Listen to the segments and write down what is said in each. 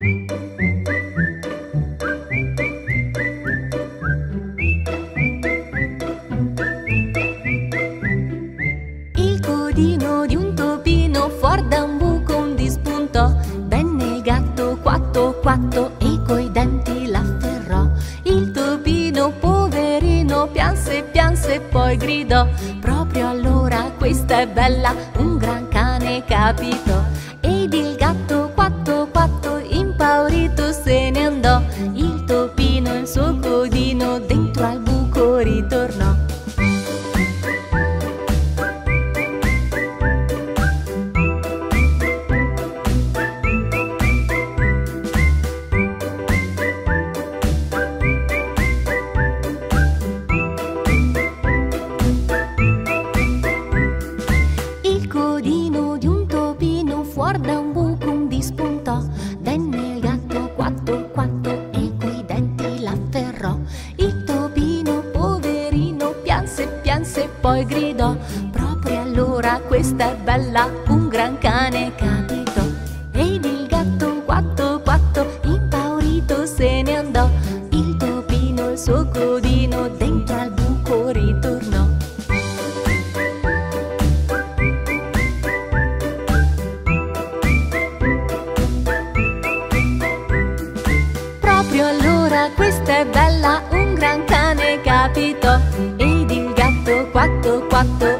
Il codino di un topino fuor da un buco un dispunto. Venne il gatto quatto quatto e coi denti l'afferrò. Il topino poverino pianse pianse poi gridò. Proprio allora questa è bella un gran cane capito no poi gridò Proprio allora questa è bella un gran cane capito quatto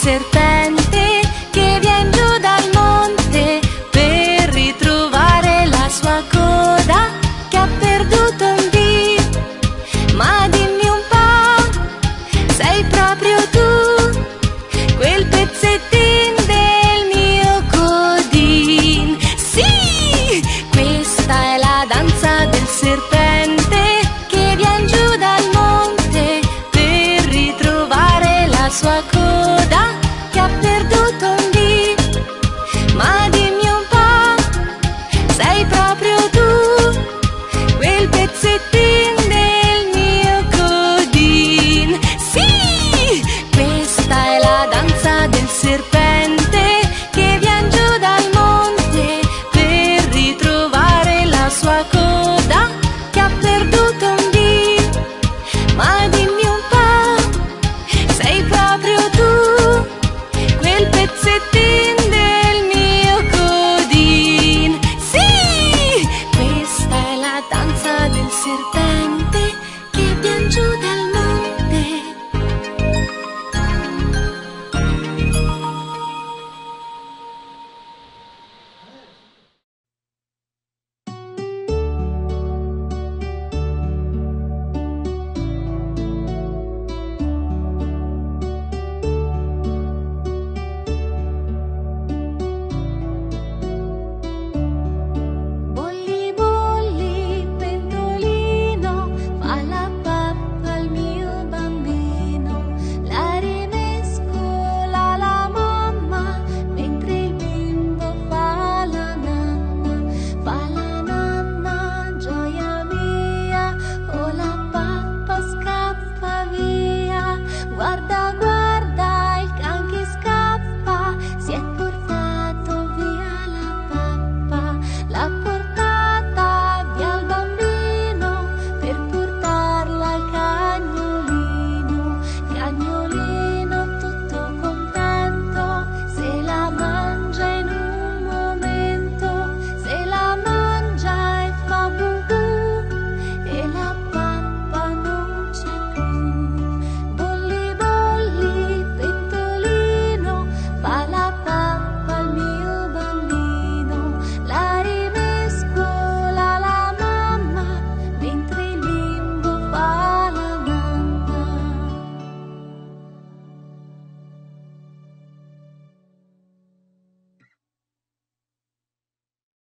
ser tan